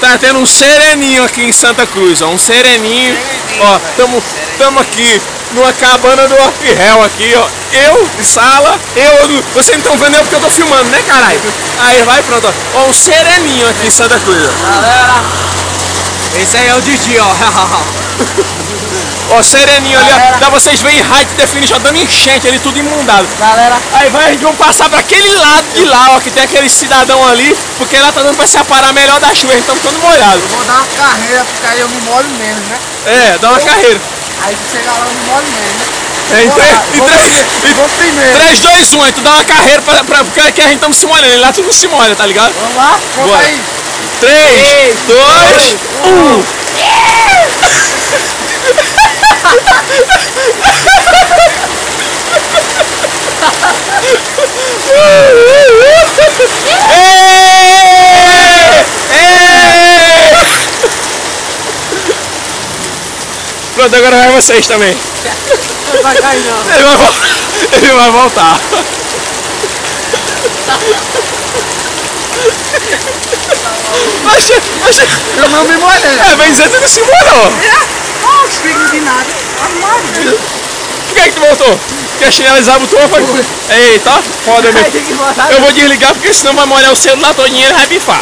Tá tendo um sereninho aqui em Santa Cruz, ó. Um sereninho. Ó, tamo, tamo aqui numa cabana do Orfirrel aqui, ó. Eu de sala, eu. Vocês não estão vendo eu porque eu tô filmando, né, caralho? Aí vai, pronto, ó. Ó, um sereninho aqui em Santa Cruz, ó. Galera, esse aí é o Didi, ó. Ó, sereninho ali, ó. Dá vocês verem high definition, dando enchente ali, tudo imundado. Galera, Aí vai, a gente vai passar pra aquele lado de lá, ó, que tem aquele cidadão ali, porque lá tá dando pra separar melhor da chuva, a gente tá ficando molhado. vou dar uma carreira, porque aí eu me molho menos, né? É, dá uma carreira. Aí se chegar lá eu me molho menos, né? É, em Vou três, lá, em vou três, primeiro, vou primeiro. 3, 2, 1, aí tu dá uma carreira pra, pra, porque aqui a gente estamos se molhando, lá tu não se molha, tá ligado? Vamos lá? Conta Bora. aí. 3, 2, 1. Pronto, agora vai vocês também. Não vai cair não. Ele vai, ele vai voltar. Mas, mas, Eu não me molhei. é, bem dizer, tu não se molhou. Ó, os filhos de nada. Armário. Por que, que tu voltou? Porque a chinela desabotou, foi? Eita, foda Aí mesmo. tem que botar. Eu vou desligar porque senão vai molhar o celular todinho e ele vai bifar.